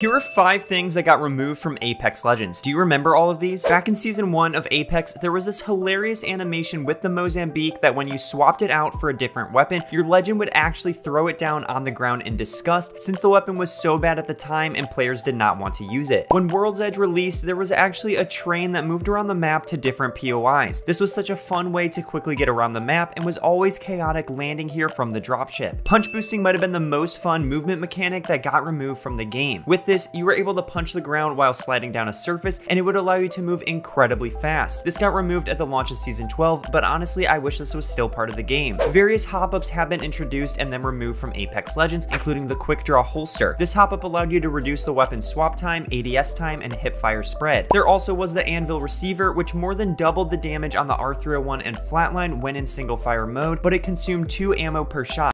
Here are five things that got removed from Apex Legends. Do you remember all of these? Back in season one of Apex, there was this hilarious animation with the Mozambique that when you swapped it out for a different weapon, your legend would actually throw it down on the ground in disgust since the weapon was so bad at the time and players did not want to use it. When World's Edge released, there was actually a train that moved around the map to different POIs. This was such a fun way to quickly get around the map and was always chaotic landing here from the dropship. Punch boosting might have been the most fun movement mechanic that got removed from the game. With this, you were able to punch the ground while sliding down a surface, and it would allow you to move incredibly fast. This got removed at the launch of Season 12, but honestly, I wish this was still part of the game. Various hop-ups have been introduced and then removed from Apex Legends, including the Quick Draw Holster. This hop-up allowed you to reduce the weapon swap time, ADS time, and hipfire spread. There also was the Anvil Receiver, which more than doubled the damage on the R301 and Flatline when in single fire mode, but it consumed 2 ammo per shot.